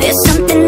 There's something